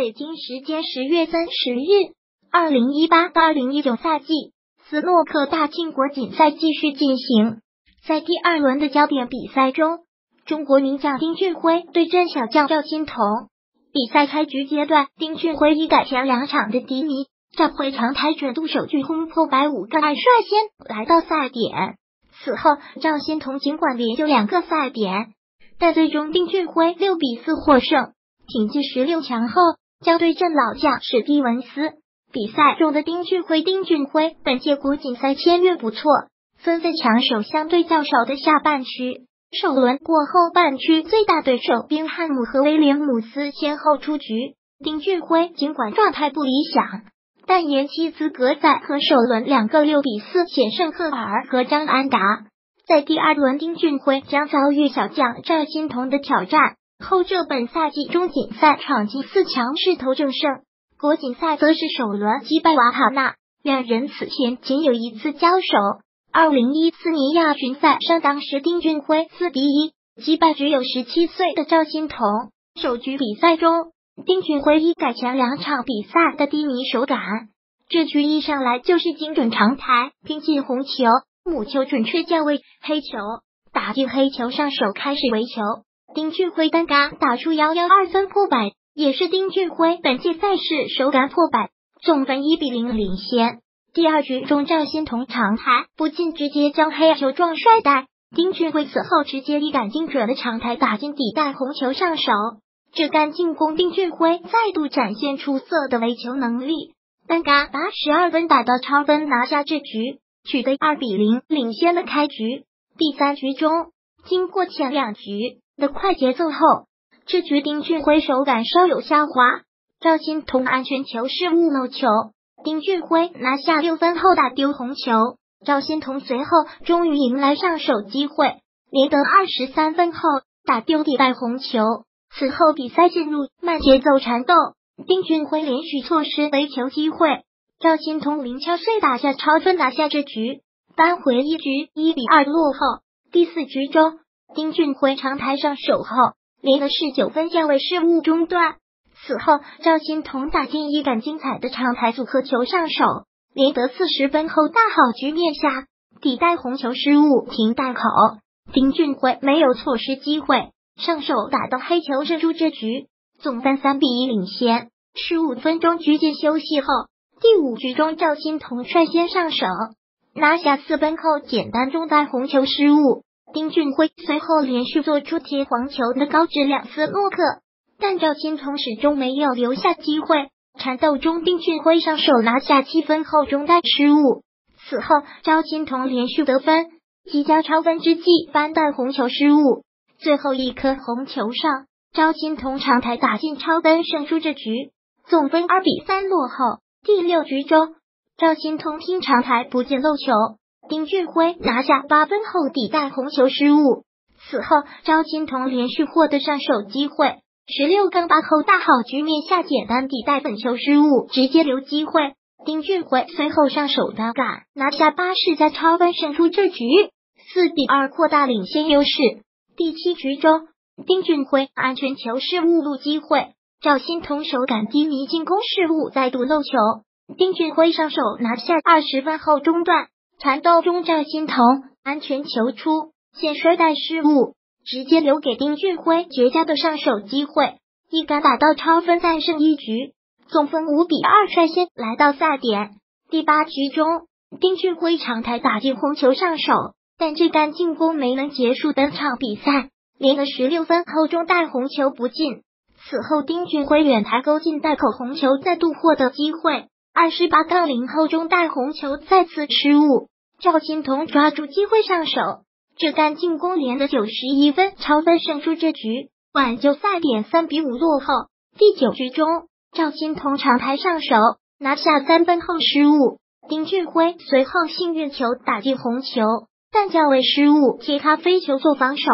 北京时间十月三十日，二零一八到二零一九赛季斯诺克大庆国锦赛继续进行。在第二轮的焦点比赛中，中国名将丁俊晖对阵小将赵金童。比赛开局阶段，丁俊晖以改前两场的低迷，这回长台准度手距轰破百五个二，率先来到赛点。此后，赵金童尽管连救两个赛点，但最终丁俊晖六比四获胜。挺进十六强后，将对阵老将史蒂文斯。比赛中的丁俊晖，丁俊晖本届国锦赛签约不错，纷纷抢手相对较少的下半区。首轮过后半区最大对手宾汉姆和威廉姆斯先后出局。丁俊晖尽管状态不理想，但延期资格赛和首轮两个六比四险胜赫尔和张安达。在第二轮，丁俊晖将遭遇小将赵欣彤的挑战。后者本赛季中锦赛闯进四强，势头正盛；国锦赛则是首轮击败瓦塔纳，两人此前仅有一次交手。二零一四年亚巡赛上，当时丁俊晖四比一击败只有十七岁的赵欣彤。首局比赛中，丁俊晖一改前两场比赛的低迷手感，这局一上来就是精准长台拼进红球，母球准确降位，黑球打进黑球上手开始围球。丁俊晖单杆打出幺幺二分破百，也是丁俊晖本届赛事首杆破百，总分一比零领先。第二局中，赵欣彤长台不进，直接将黑球撞摔袋。丁俊晖此后直接一杆精准的长台打进底袋红球上手，这杆进攻丁俊晖再度展现出色的围球能力，单杆把十二分打到超分，拿下这局，取得二比零领先的开局。第三局中，经过前两局。的快节奏后，这局丁俊晖手感稍有下滑，赵欣彤安全球失误漏球，丁俊晖拿下六分后打丢红球，赵欣彤随后终于迎来上手机会，连得二十三分后打丢底袋红球，此后比赛进入慢节奏缠斗，丁俊晖连续错失围球机会，赵欣彤零敲碎打下超分拿下这局，扳回一局一比二落后。第四局中。丁俊晖长台上守后，连得是九分降位失误中断。此后，赵欣彤打进一杆精彩的长台组合球上手，连得四十分后大好局面下底带红球失误停袋口，丁俊晖没有错失机会，上手打到黑球胜出这局，总分三比一领先。十五分钟局间休息后，第五局中赵欣彤率先上手，拿下四分后简单中带红球失误。丁俊晖随后连续做出贴黄球的高质量斯诺克，但赵欣彤始终没有留下机会。缠斗中，丁俊晖上手拿下七分后中单失误，此后赵欣彤连续得分，即将超分之际翻带红球失误，最后一颗红球上，赵欣彤长台打进超分胜出这局，总分二比三落后。第六局中，赵欣彤拼长台不进漏球。丁俊晖拿下八分后抵带红球失误，此后赵金童连续获得上手机会，十六杠八后大好局面下简单抵带本球失误，直接留机会。丁俊晖随后上手单杆拿下八世加超分胜出这局，四比二扩大领先优势。第七局中，丁俊晖安全球失误录机会，赵心童手感低迷进攻失误再度漏球，丁俊晖上手拿下二十分后中断。缠斗中，赵欣彤安全球出现摔带失误，直接留给丁俊晖绝佳的上手机会，一杆打到超分，再胜一局，总分五比二率先来到赛点。第八局中，丁俊晖长台打进红球上手，但这杆进攻没能结束本场比赛，连得十六分后中带红球不进。此后，丁俊晖远台勾进袋口红球，再度获得机会。二十八杠零后中带红球再次失误，赵欣彤抓住机会上手，这杆进攻连得九十一分，超分胜出这局，挽救赛点三比五落后。第九局中，赵欣彤长台上手拿下三分后失误，丁俊晖随后幸运球打进红球，但较为失误接他飞球做防守，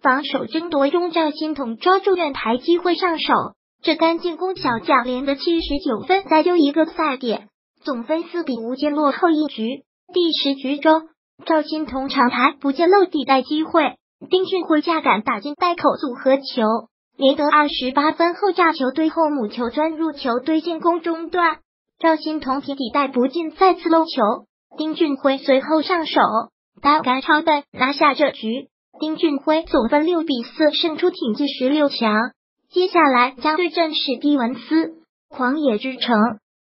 防守争夺中赵欣彤抓住远台机会上手。这杆进攻小将连得七十九分，再丢一个赛点，总分四比五，接落后一局。第十局中，赵欣彤长台不见漏底带机会，丁俊晖架杆打进袋口组合球，连得二十八分后炸球对后母球钻入球堆进攻中断，赵欣彤平底带不进，再次漏球。丁俊晖随后上手单杆超弹拿下这局，丁俊晖总分六比四胜出挺进十六强。接下来将对阵史蒂文斯，狂野之城。